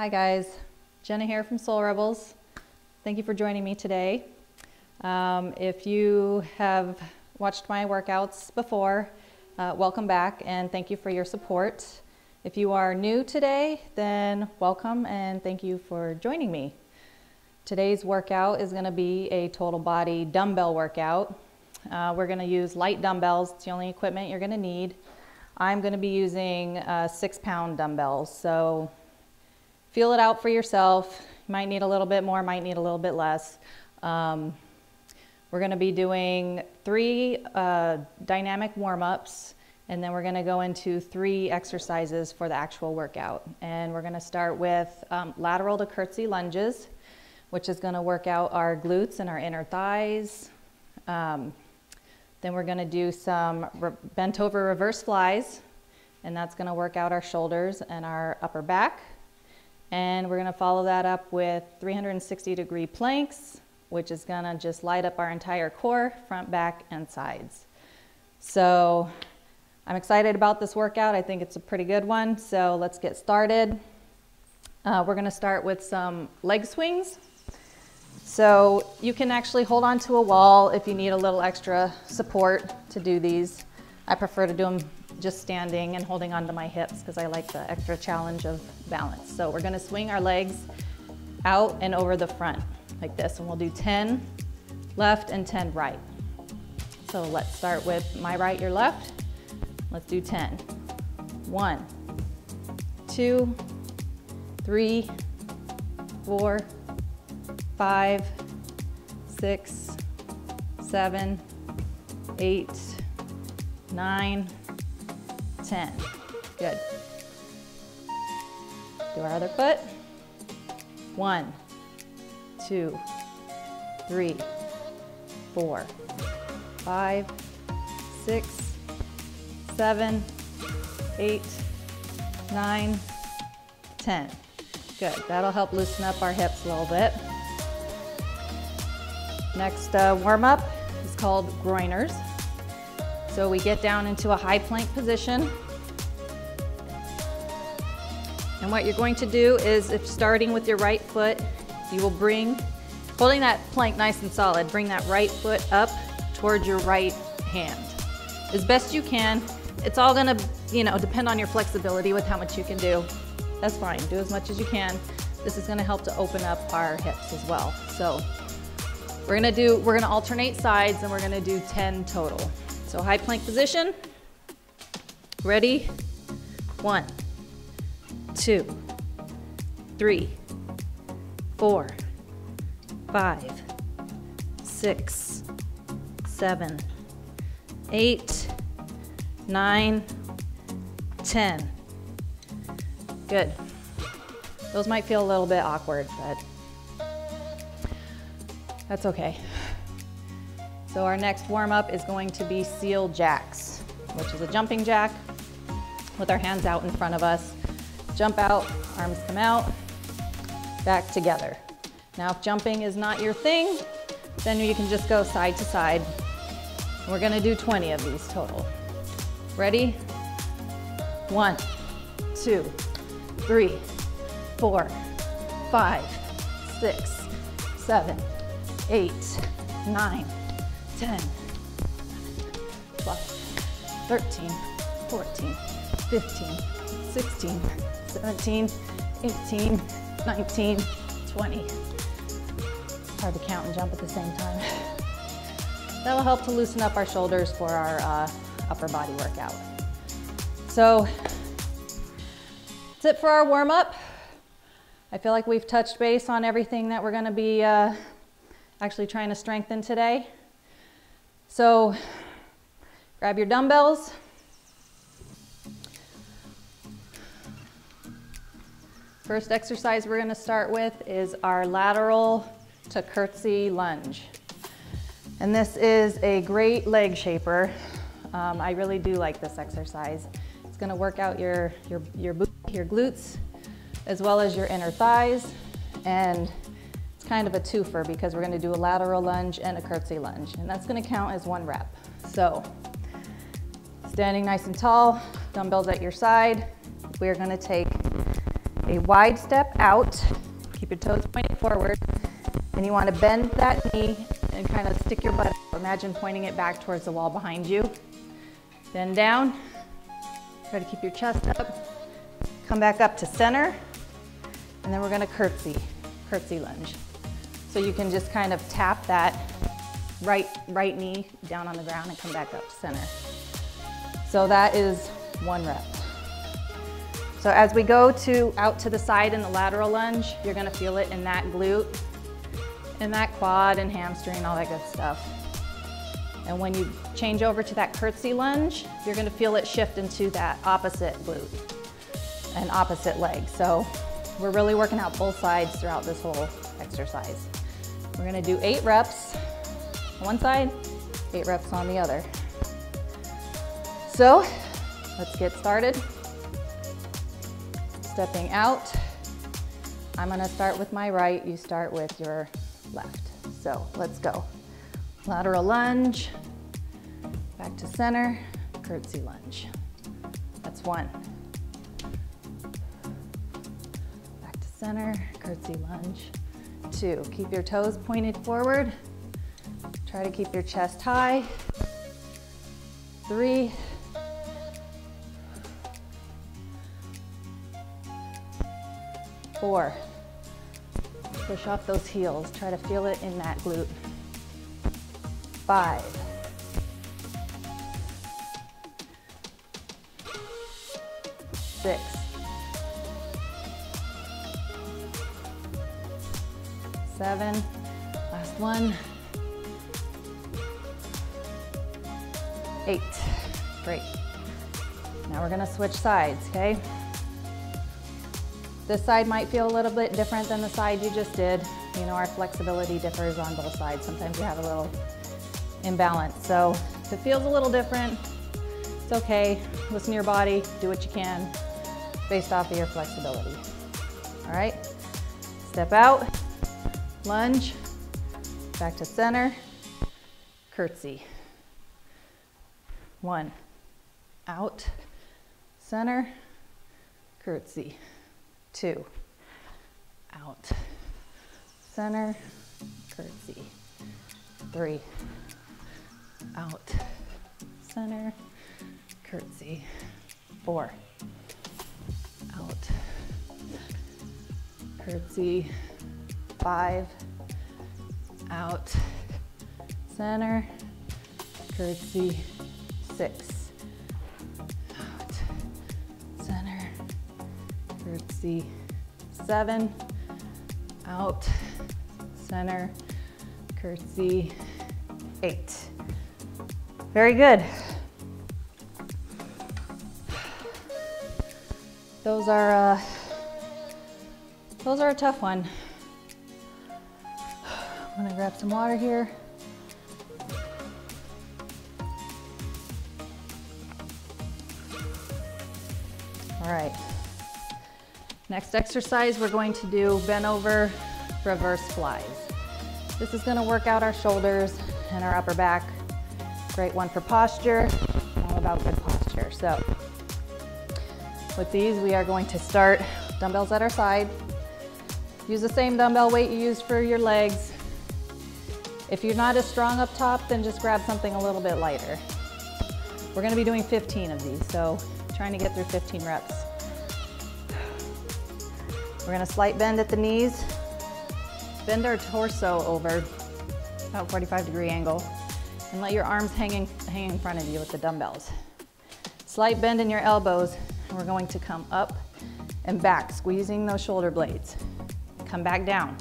Hi guys, Jenna here from Soul Rebels. Thank you for joining me today. Um, if you have watched my workouts before, uh, welcome back and thank you for your support. If you are new today, then welcome and thank you for joining me. Today's workout is gonna be a total body dumbbell workout. Uh, we're gonna use light dumbbells, it's the only equipment you're gonna need. I'm gonna be using uh, six pound dumbbells, so feel it out for yourself. You might need a little bit more, might need a little bit less. Um, we're gonna be doing three uh, dynamic warm-ups and then we're gonna go into three exercises for the actual workout. And we're gonna start with um, lateral to curtsy lunges, which is gonna work out our glutes and our inner thighs. Um, then we're gonna do some bent over reverse flies, and that's gonna work out our shoulders and our upper back. And we're gonna follow that up with 360 degree planks, which is gonna just light up our entire core, front, back, and sides. So I'm excited about this workout. I think it's a pretty good one. So let's get started. Uh, we're gonna start with some leg swings. So you can actually hold on to a wall if you need a little extra support to do these. I prefer to do them just standing and holding onto my hips because I like the extra challenge of balance. So we're gonna swing our legs out and over the front like this and we'll do 10 left and 10 right. So let's start with my right, your left. Let's do 10. One, two, three, four, five, six, seven, eight, nine, 10. Good. Our other foot. One, two, three, four, five, six, seven, eight, nine, ten. Good. That'll help loosen up our hips a little bit. Next uh, warm up is called groiners. So we get down into a high plank position. And what you're going to do is if starting with your right foot, you will bring, holding that plank nice and solid, bring that right foot up towards your right hand. As best you can. It's all gonna, you know, depend on your flexibility with how much you can do. That's fine, do as much as you can. This is gonna help to open up our hips as well. So we're gonna do, we're gonna alternate sides and we're gonna do 10 total. So high plank position. Ready? One, two, three, four, five, six, seven, eight, nine, ten. Good. Those might feel a little bit awkward, but that's okay. So our next warm up is going to be seal jacks, which is a jumping jack with our hands out in front of us. Jump out, arms come out, back together. Now if jumping is not your thing, then you can just go side to side. We're gonna do 20 of these total. Ready? One, two, three, four, five, six, seven, eight, nine, 10, 13, 14, 15, 16, 17, 18, 19, 20. Hard to count and jump at the same time. That'll help to loosen up our shoulders for our uh, upper body workout. So that's it for our warm up. I feel like we've touched base on everything that we're gonna be uh, actually trying to strengthen today. So grab your dumbbells. First exercise we're gonna start with is our lateral to curtsy lunge. And this is a great leg shaper. Um, I really do like this exercise. It's gonna work out your, your, your, your glutes as well as your inner thighs. And it's kind of a twofer because we're gonna do a lateral lunge and a curtsy lunge, and that's gonna count as one rep. So, standing nice and tall, dumbbells at your side, we're gonna take a wide step out. Keep your toes pointed forward. And you want to bend that knee and kind of stick your butt. Imagine pointing it back towards the wall behind you. Bend down. Try to keep your chest up. Come back up to center. And then we're going to curtsy, curtsy lunge. So you can just kind of tap that right, right knee down on the ground and come back up to center. So that is one rep. So as we go to out to the side in the lateral lunge, you're gonna feel it in that glute, in that quad and hamstring, all that good stuff. And when you change over to that curtsy lunge, you're gonna feel it shift into that opposite glute and opposite leg. So we're really working out both sides throughout this whole exercise. We're gonna do eight reps on one side, eight reps on the other. So let's get started. Stepping out. I'm gonna start with my right, you start with your left. So let's go. Lateral lunge, back to center, curtsy lunge. That's one. Back to center, curtsy lunge. Two, keep your toes pointed forward. Try to keep your chest high. Three, Four. Push off those heels. Try to feel it in that glute. Five. Six. Seven. Last one. Eight. Great. Now we're gonna switch sides, okay? This side might feel a little bit different than the side you just did. You know, our flexibility differs on both sides. Sometimes we have a little imbalance. So if it feels a little different, it's okay. Listen to your body, do what you can based off of your flexibility. All right, step out, lunge, back to center, curtsy. One, out, center, curtsy two, out, center, curtsy, three, out, center, curtsy, four, out, curtsy, five, out, center, curtsy, six, seven, out, center, curtsy, eight. Very good. Those are, uh, those are a tough one. I'm gonna grab some water here. All right. Next exercise, we're going to do bent over reverse flies. This is gonna work out our shoulders and our upper back. Great one for posture, all about good posture. So with these, we are going to start dumbbells at our side. Use the same dumbbell weight you used for your legs. If you're not as strong up top, then just grab something a little bit lighter. We're gonna be doing 15 of these, so trying to get through 15 reps. We're gonna slight bend at the knees, bend our torso over about 45 degree angle, and let your arms hang in, hang in front of you with the dumbbells. Slight bend in your elbows, and we're going to come up and back, squeezing those shoulder blades. Come back down.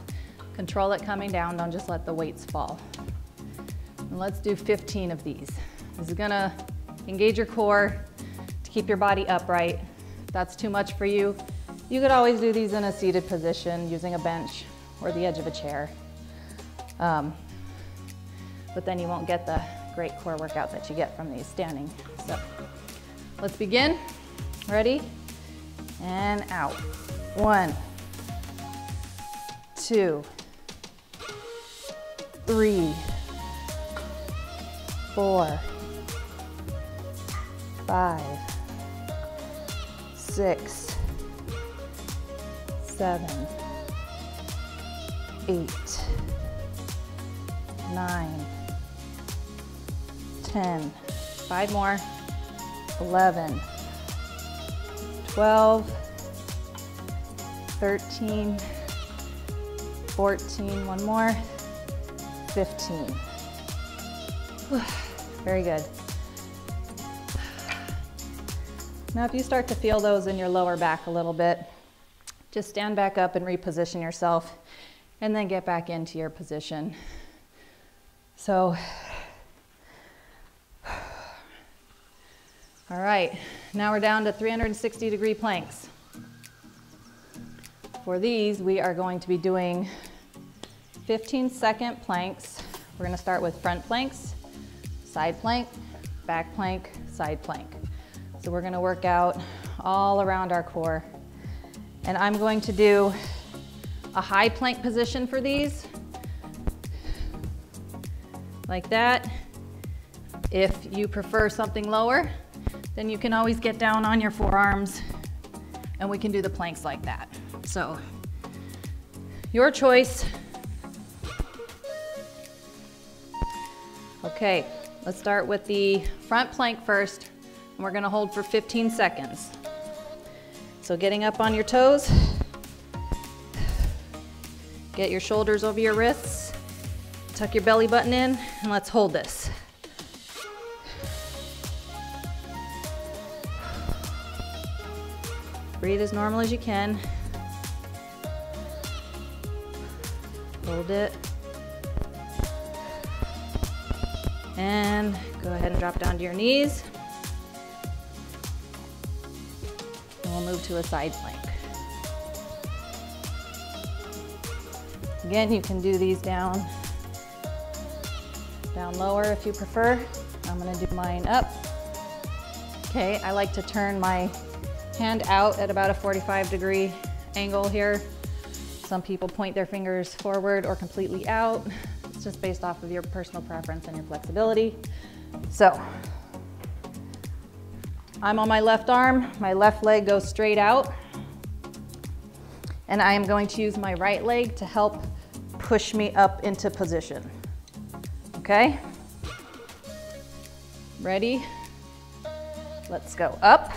Control it coming down, don't just let the weights fall. And let's do 15 of these. This is gonna engage your core to keep your body upright. If that's too much for you, you could always do these in a seated position using a bench or the edge of a chair. Um, but then you won't get the great core workout that you get from these standing. So let's begin. Ready? And out. One, two, three, four, five, six, seven, eight, nine, 10, five more, 11, 12, 13, 14, one more, 15. Very good. Now if you start to feel those in your lower back a little bit, just stand back up and reposition yourself and then get back into your position. So, all right, now we're down to 360 degree planks. For these, we are going to be doing 15 second planks. We're gonna start with front planks, side plank, back plank, side plank. So we're gonna work out all around our core. And I'm going to do a high plank position for these, like that. If you prefer something lower, then you can always get down on your forearms and we can do the planks like that. So your choice. Okay, let's start with the front plank first and we're gonna hold for 15 seconds. So getting up on your toes, get your shoulders over your wrists, tuck your belly button in, and let's hold this. Breathe as normal as you can. Hold it. And go ahead and drop down to your knees. Move to a side plank. Again, you can do these down, down lower if you prefer. I'm gonna do mine up. Okay, I like to turn my hand out at about a 45 degree angle here. Some people point their fingers forward or completely out. It's just based off of your personal preference and your flexibility. So, I'm on my left arm, my left leg goes straight out. And I am going to use my right leg to help push me up into position. Okay? Ready? Let's go up.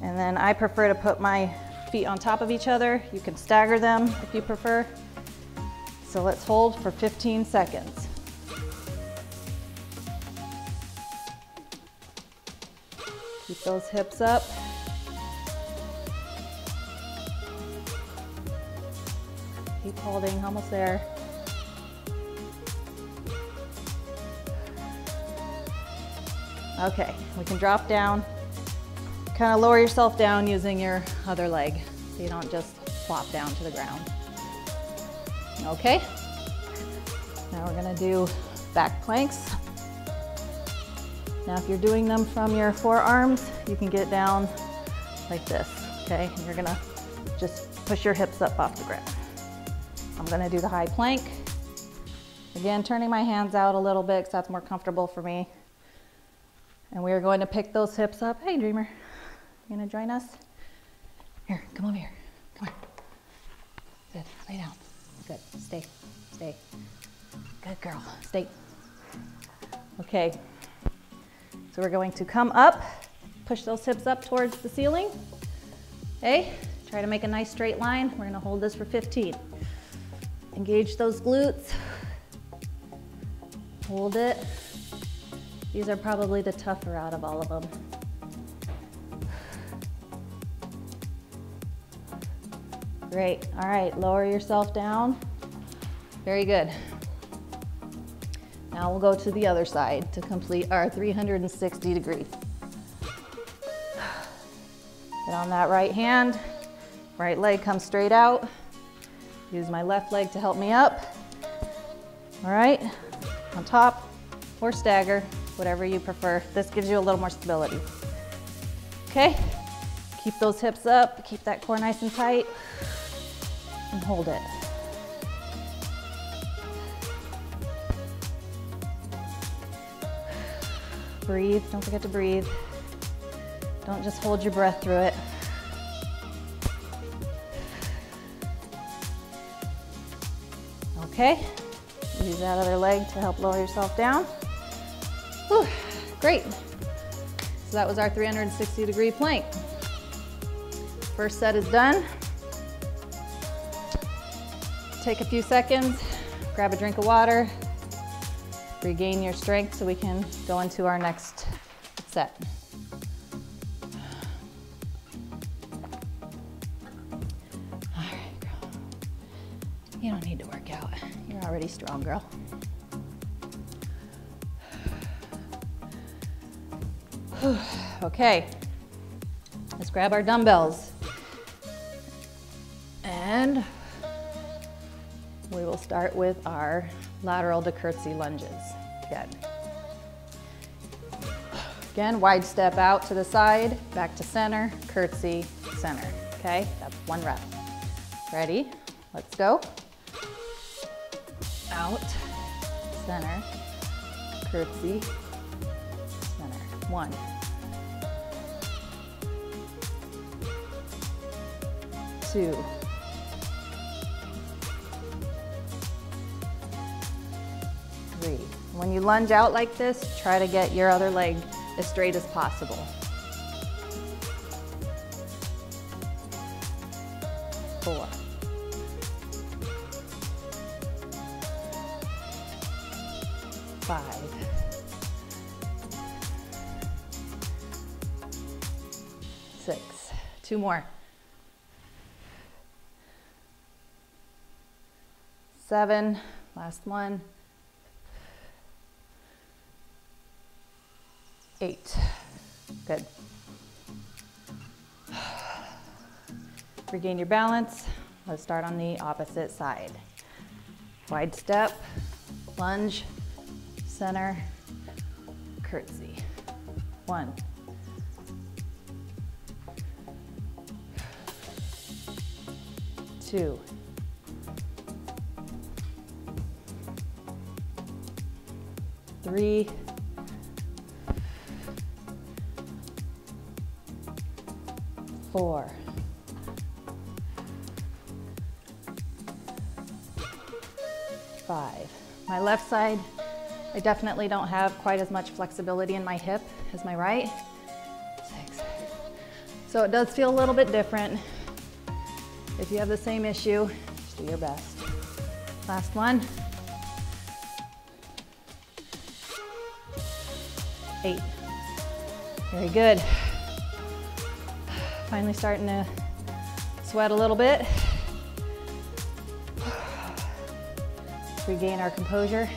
And then I prefer to put my feet on top of each other. You can stagger them if you prefer. So let's hold for 15 seconds. Those hips up. Keep holding, almost there. Okay, we can drop down. Kind of lower yourself down using your other leg so you don't just flop down to the ground. Okay, now we're gonna do back planks. Now if you're doing them from your forearms, you can get down like this, okay? And you're gonna just push your hips up off the ground. I'm gonna do the high plank. Again, turning my hands out a little bit because that's more comfortable for me. And we are going to pick those hips up. Hey, dreamer. You gonna join us? Here, come over here. Come on. Good. Lay down. Good. Stay. Stay. Good girl. Stay. Okay. So we're going to come up, push those hips up towards the ceiling. Okay. Try to make a nice straight line. We're gonna hold this for 15. Engage those glutes. Hold it. These are probably the tougher out of all of them. Great, all right, lower yourself down. Very good. Now we'll go to the other side to complete our 360 degree. Get on that right hand, right leg comes straight out. Use my left leg to help me up. All right, on top or stagger, whatever you prefer. This gives you a little more stability. Okay, keep those hips up, keep that core nice and tight and hold it. Breathe, don't forget to breathe. Don't just hold your breath through it. Okay, use that other leg to help lower yourself down. Whew, great. So that was our 360 degree plank. First set is done. Take a few seconds, grab a drink of water, regain your strength so we can go into our next set. Don't need to work out. You're already strong, girl. Okay, let's grab our dumbbells. And we will start with our lateral to curtsy lunges. Again. Again, wide step out to the side, back to center, curtsy, center. Okay, that's one rep. Ready? Let's go. Out, center, curtsy, center. One. Two. Three. When you lunge out like this, try to get your other leg as straight as possible. More. Seven. Last one. Eight. Good. Regain your balance. Let's start on the opposite side. Wide step, lunge, center, curtsy. One. Two. Three. Four. Five. My left side, I definitely don't have quite as much flexibility in my hip as my right. Six. So it does feel a little bit different. If you have the same issue, just do your best. Last one. Eight. Very good. Finally starting to sweat a little bit. Regain our composure.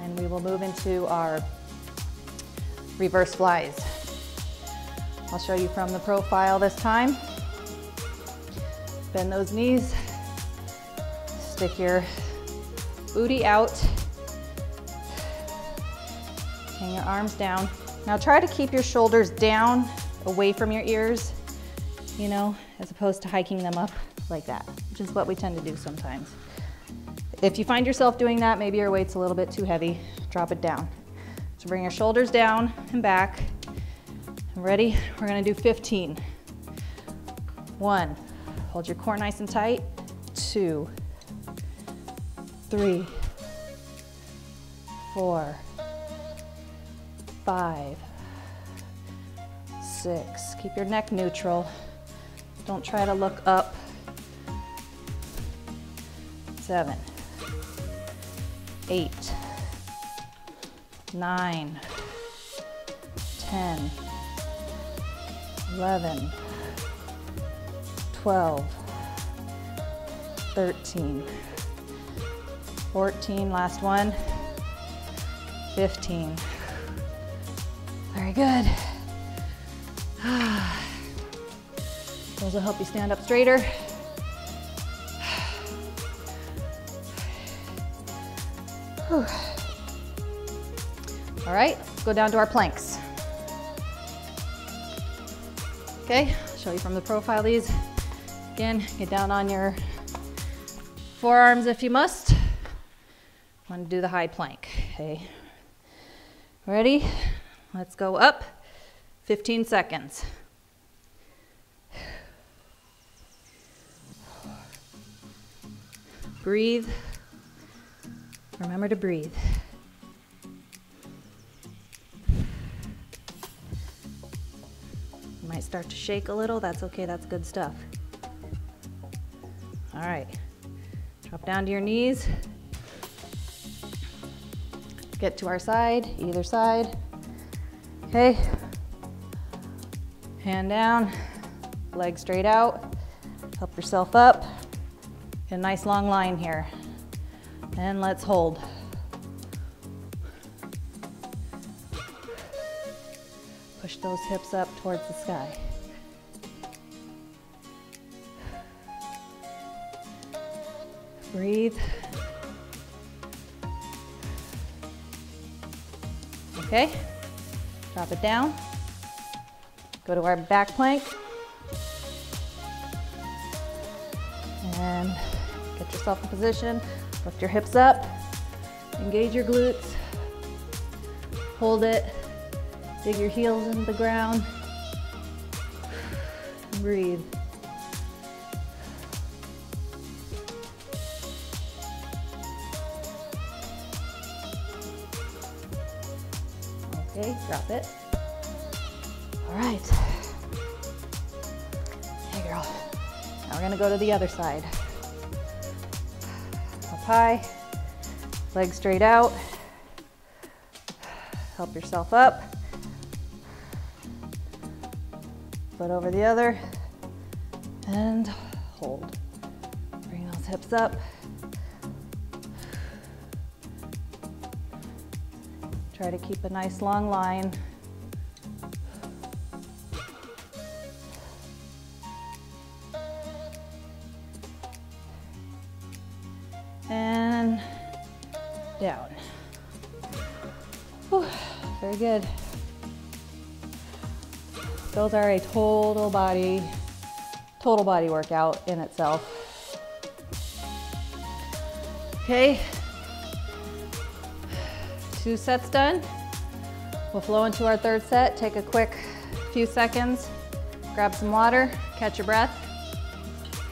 And we will move into our reverse flies. I'll show you from the profile this time. Bend those knees. Stick your booty out. Hang your arms down. Now try to keep your shoulders down, away from your ears, you know, as opposed to hiking them up like that, which is what we tend to do sometimes. If you find yourself doing that, maybe your weight's a little bit too heavy, drop it down. So bring your shoulders down and back. Ready? We're gonna do 15. One, hold your core nice and tight. Two, three, four, five, six. Keep your neck neutral. Don't try to look up. Seven, eight, nine, ten, eleven, twelve, thirteen, fourteen. last one, 15. Very good. Those will help you stand up straighter. All right, let's go down to our planks. Okay, show you from the profile these. Again, get down on your forearms if you must. I'm gonna do the high plank, okay? Ready? Let's go up, 15 seconds. Breathe. Remember to breathe. Might start to shake a little. That's okay, that's good stuff. All right. Drop down to your knees. Get to our side, either side. Okay. Hand down, leg straight out. Help yourself up. Get a nice long line here. And let's hold. Push those hips up towards the sky. Breathe. Okay, drop it down. Go to our back plank. And get yourself in position. Lift your hips up. Engage your glutes. Hold it. Dig your heels into the ground. Breathe. Okay, drop it. All right. Hey girl. Now we're gonna go to the other side. Up high, leg straight out. Help yourself up. Foot over the other and hold. Bring those hips up. Try to keep a nice long line. And down. Whew, very good. Those are a total body, total body workout in itself. Okay, two sets done. We'll flow into our third set. Take a quick few seconds, grab some water, catch your breath,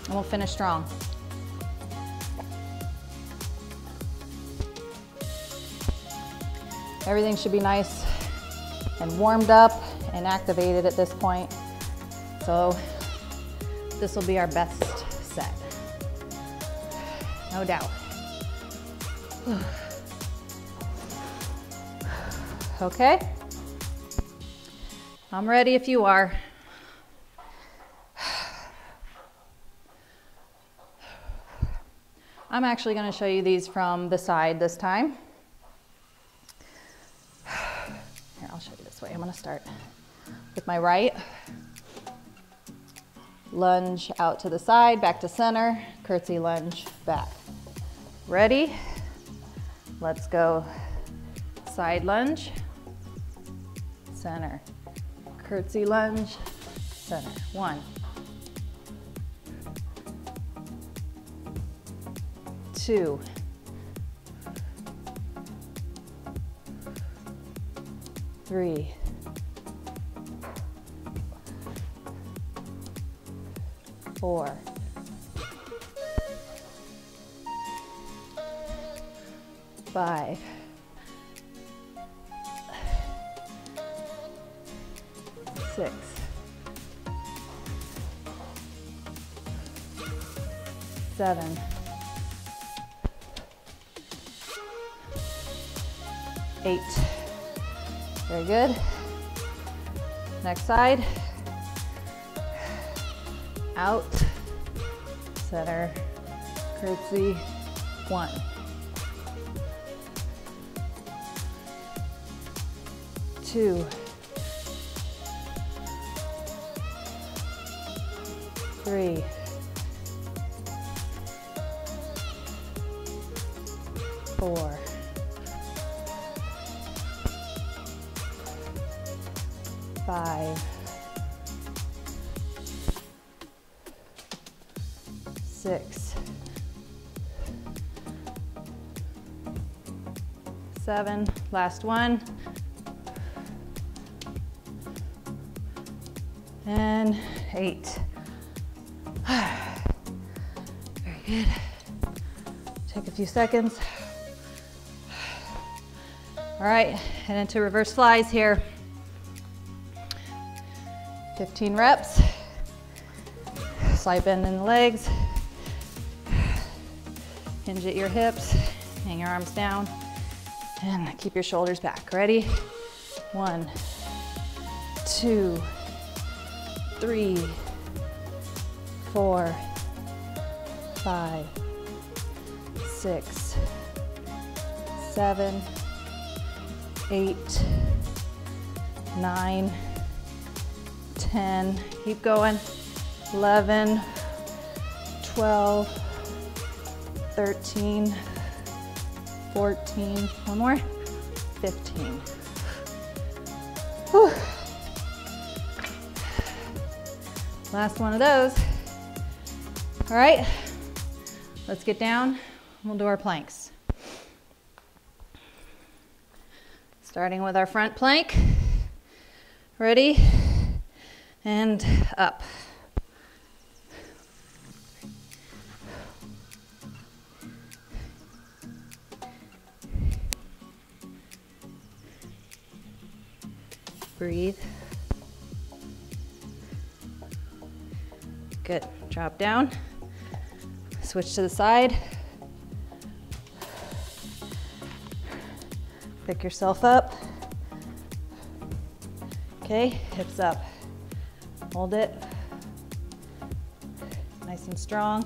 and we'll finish strong. Everything should be nice and warmed up and activated at this point. So this will be our best set. No doubt. Okay? I'm ready if you are. I'm actually going to show you these from the side this time. Here, I'll show you this way. I'm to start with my right. Lunge out to the side, back to center, curtsy lunge back. Ready? Let's go side lunge, center, curtsy lunge, center. One, two, three, four, five, six, seven, eight. Very good. Next side. Out, center, curtsy, one. Two. Three. Four. Five. Seven. Last one. And eight. Very good. Take a few seconds. All right, and into reverse flies here. 15 reps. Slight bend in the legs. Hinge at your hips. Hang your arms down. And keep your shoulders back. Ready? One, two, three, four, five, six, seven, eight, nine, ten. keep going, Eleven, twelve, thirteen. 12, 13, 14, one more, 15. Whew. Last one of those. All right, let's get down. We'll do our planks. Starting with our front plank. Ready? And up. Breathe. Good. Drop down. Switch to the side. Pick yourself up. Okay, hips up. Hold it. Nice and strong.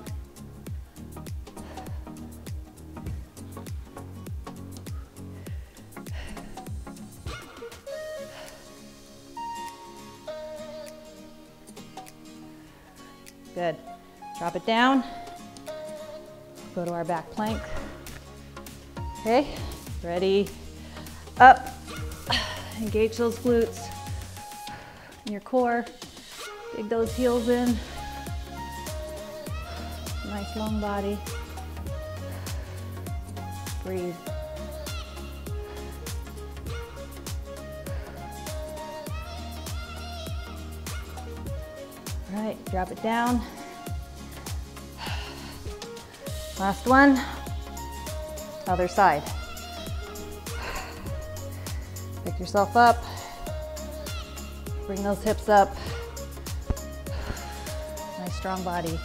Down. Go to our back plank. Okay, ready, up. Engage those glutes and your core. Dig those heels in. Nice long body. Breathe. All right, drop it down. Last one, other side. Pick yourself up. Bring those hips up. Nice strong body.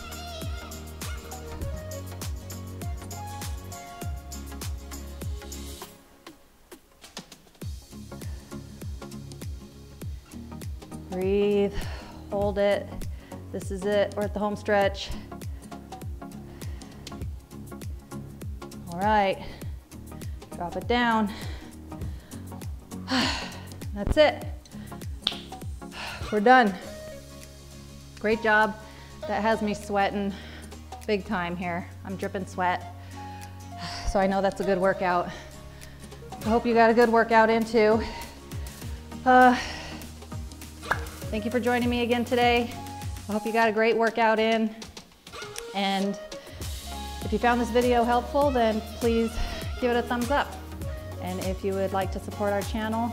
Breathe, hold it. This is it, we're at the home stretch. Right, drop it down. That's it. We're done. Great job. That has me sweating big time here. I'm dripping sweat. So I know that's a good workout. I hope you got a good workout in too. Uh, thank you for joining me again today. I hope you got a great workout in. And if you found this video helpful, then please give it a thumbs up. And if you would like to support our channel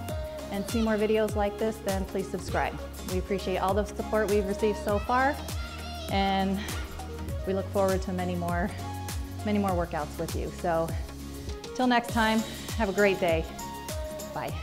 and see more videos like this, then please subscribe. We appreciate all the support we've received so far, and we look forward to many more, many more workouts with you. So till next time, have a great day. Bye.